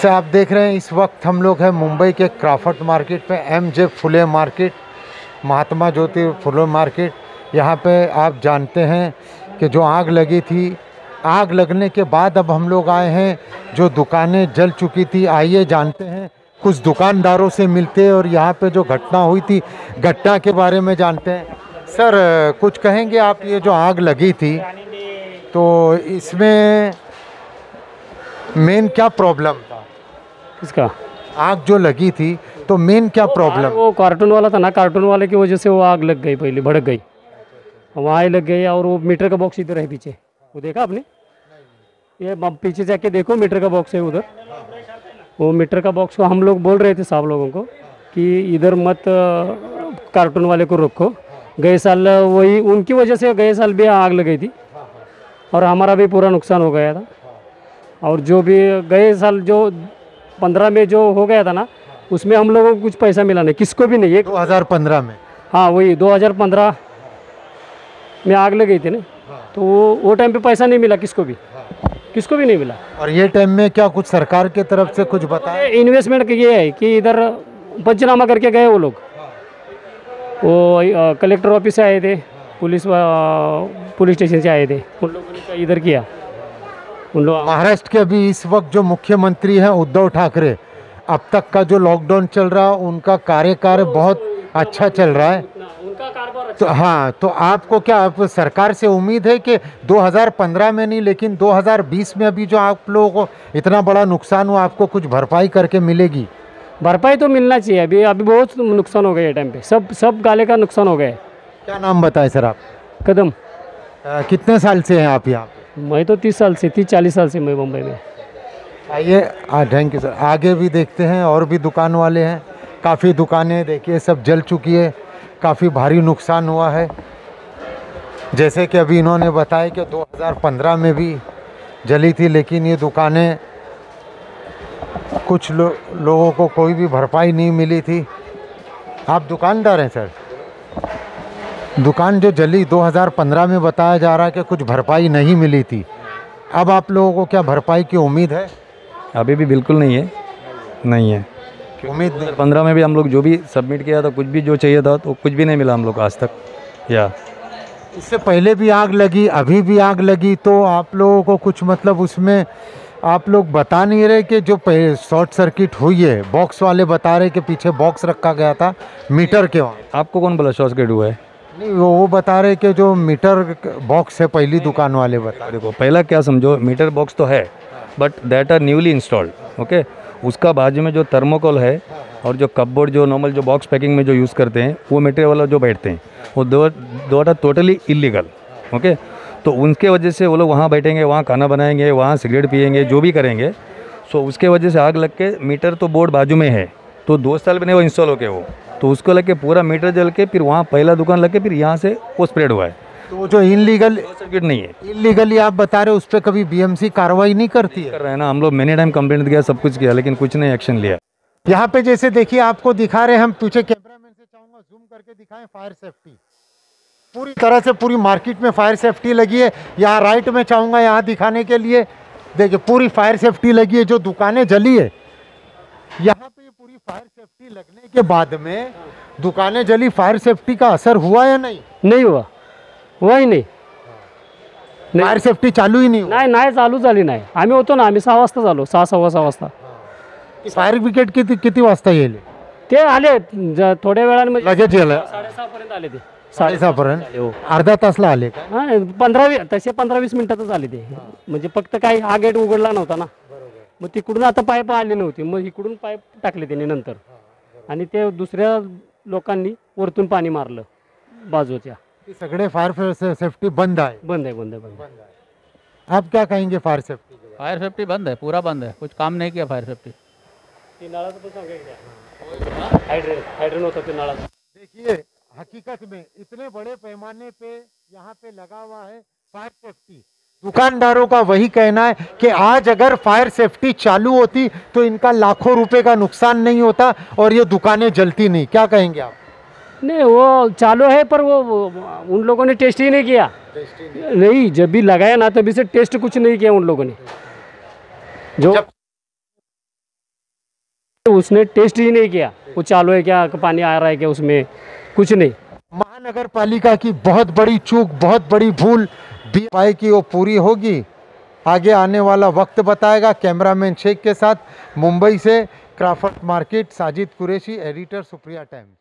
से आप देख रहे हैं, इस वक्त हम लोग हैं मुंबई के क्राफर्ट मार्केट में M J Phule market, Mahatma Jyoti Phule market. यहाँ पे आप जानते हैं कि जो आग लगी थी, आग लगने के बाद अब हम लोग आए हैं, जो दुकानें जल चुकी थी, आइए जानते हैं, कुछ दुकानदारों से मिलते हैं और यहाँ पे जो घटना हुई थी, घटना के बारे में जानते हैं। सर, कुछ कहेंगे आप ये जो आग लगी थी तो इसमें मेन क्या प्रॉब्लम था? किसका? आग जो लगी थी तो मेन क्या प्रॉब्लम वो कार्टून वाला था ना कार्टून वाले की वजह से वो आग लग गई पहले भड़क गई। वहाँ ही लग गई और वो मीटर का बॉक्स इधर है पीछे। वो देखा आपने? ये पीछे जाके देखो मीटर का बॉक्स है उधर। वो मीटर का बॉक्स को हम लोग बोल रहे थे साहब लोगों को कि इधर मत कार्टून वाले को रखो गए साल वही उनकी वजह से गए साल भी आग लग गई थी। और हमारा भी पूरा नुकसान हो गया था। और जो भी गए साल जो पंद्रह में जो हो गया था ना उसमें हम लोगों को कुछ पैसा मिला नहीं किसको भी नहीं एक 2015 में। हाँ वही 2015 में आग लग गई थी ना तो वो वो टाइम पे पैसा नहीं मिला किसको भी। किसको भी नहीं मिला। और ये टाइम में क्या कुछ सरकार की तरफ़ से कुछ बताया? इन्वेस्टमेंट ये है कि इधर पंचनामा करके गए वो लोग। वो कलेक्टर ऑफ़िस से आए थे पुलिस पुलिस स्टेशन से आए थे। उन लोगों ने इधर किया? महाराष्ट्र के अभी इस वक्त जो मुख्यमंत्री हैं उद्धव ठाकरे अब तक का जो लॉकडाउन चल रहा है उनका कार्यकाल बहुत अच्छा चल रहा है। तो हाँ। तो आपको क्या आप सरकार से उम्मीद है कि 2015 में नहीं लेकिन 2020 में अभी जो आप लोगों को इतना बड़ा नुकसान हुआ आपको कुछ भरपाई करके मिलेगी? भरपाई तो मिलना चाहिए अभी अभी बहुत नुकसान हो गया टाइम पे। सब सब गाले का नुकसान हो गया क्या नाम बताएँ सर आप? कदम। अ, कितने साल से हैं आप यहाँ? मैं तो तीस साल से तीस चालीस साल से मैं मुंबई में। आइए थैंक यू सर आगे भी देखते हैं और भी दुकान वाले हैं। काफ़ी दुकानें देखिए सब जल चुकी है। काफ़ी भारी नुकसान हुआ है। जैसे कि अभी इन्होंने बताया कि 2015 में भी जली थी लेकिन ये दुकानें कुछ लो, लोगों को कोई भी भरपाई नहीं मिली थी। आप दुकानदार हैं सर दुकान जो जली 2015 में बताया जा रहा है कि कुछ भरपाई नहीं मिली थी। अब आप लोगों को क्या भरपाई की उम्मीद है? अभी भी बिल्कुल नहीं है। नहीं है। उम्मीद नहीं। पंद्रह में भी हम लोग जो भी सबमिट किया था कुछ भी जो चाहिए था तो कुछ भी नहीं मिला हम लोग आज तक। या। इससे पहले भी आग लगी अभी भी आग लगी तो आप लोगों को कुछ मतलब उसमें आप लोग बता नहीं रहे कि जो शॉर्ट सर्किट हुई है बॉक्स वाले बता रहे कि पीछे बॉक्स रखा गया था मीटर के वहाँ आपको कौन बोला शॉर्ट सर्किट हुआ है? नहीं वो वो बता रहे कि जो मीटर बॉक्स है पहली दुकान वाले बता रहे। देखो पहला क्या समझो मीटर बॉक्स तो है but that are newly installed okay उसका बाजू में जो थर्मोकोल है और जो कपबोर्ड जो नॉर्मल जो बॉक्स पैकिंग में जो यूज़ करते हैं वो मटेरियल वाला जो बैठते हैं वो दो दो आर टोटली इलीगल ओके तो उनके वजह से वो लोग वहाँ बैठेंगे वहाँ खाना बनाएँगे वहाँ सिगरेट पियेंगे जो भी करेंगे सो उसके वजह से आग लग के मीटर तो बोर्ड बाजू में है तो दो साल में नहीं वो इंस्टॉल हो के वो। तो उसको लग के पूरा मीटर जल के फिर वहाँ पहला दुकान लग के फिर यहाँ से वो स्प्रेड हुआ है। तो जो इनलीगल सर्किट नहीं है। इलीगली आप बता रहे हो उस पर कभी बीएमसी कार्रवाई नहीं करती है? कर रहे हैं ना हम लोग मेनी टाइम कंप्लेंट किया सब कुछ किया लेकिन कुछ नहीं एक्शन लिया। यहाँ पे जैसे देखिए आपको दिखा रहे हैं हम पीछे कैमरामैन से चाहूँगा जूम करके दिखाएँ फायर सेफ्टी पूरी तरह से पूरी मार्केट में फायर सेफ्टी लगी है। यहाँ राइट में चाहूँगा यहाँ दिखाने के लिए। देखिए पूरी फायर सेफ्टी लगी है जो दुकानें जली है। फायर सेफ्टी लगने के बाद में दुकानें जली फायर सेफ्टी का असर हुआ या नहीं? नाही हुआ। हुआ ही नाही। नाही. फायर सेफ्टी चालू ही नहीं हुआ। नाही नाही चालू झाली नाही. आम्ही होतो ना आम्ही सहा वाजता झालो सहा सव्वा सहा वाजता. फायर ब्रिगेड किती किती वाजता येईल? ते आले ज- थोड्या वेळाने म्हणजे लगेच गेलं साडेसहा पर्यंत आले ते. साडेसहापर्यंत हो. अर्धा तासला आले का? हा पंधरा वी तसे पंधरा वीस मिनिटातच आले ते. म्हणजे फक्त काही हा गेट उघडला नव्हता ना. मग तिकडून आता पाईप आले नव्हते. मग इकडून पाईप टाकले त्यांनी नंतर. आणि ते दुसऱ्या लोकांनी वरतून पाणी मारलं बाजूच्या. सगळे फायर सेफ्टी बंद आहे. बंद आहे बंद आहे. बंद आहे. आप क्या कहेंगे फायर सेफ्टी फायर सेफ्टी बंद है पूरा बंद है. कुछ काम नहीं किया फायर सेफ्टी होतं में? देखिए हकीकत में इतने बड़े पैमाने पे यहाँ पे लगा हुआ है फायर सेफ्टी दुकानदारों का वही कहना है कि आज अगर फायर सेफ्टी चालू होती तो इनका लाखों रुपए का नुकसान नहीं होता और ये दुकानें जलती नहीं। क्या कहेंगे आप? नहीं वो चालू है पर वो, वो उन लोगों ने टेस्ट ही नहीं किया। नहीं जब भी लगाया ना तभी से टेस्ट कुछ नहीं किया उन लोगों ने। जो जब उसने टेस्ट ही नहीं किया। वो चालू है क्या पानी आ रहा है क्या उसमें? कुछ नहीं। महानगर पालिका की बहुत बड़ी चूक बहुत बड़ी भूल बी पाई की वो पूरी होगी। आगे आने वाला वक्त बताएगा कैमरामैन शेख के साथ, मुंबई से, Crawford market, Sajid Qureshi, editor Supriya times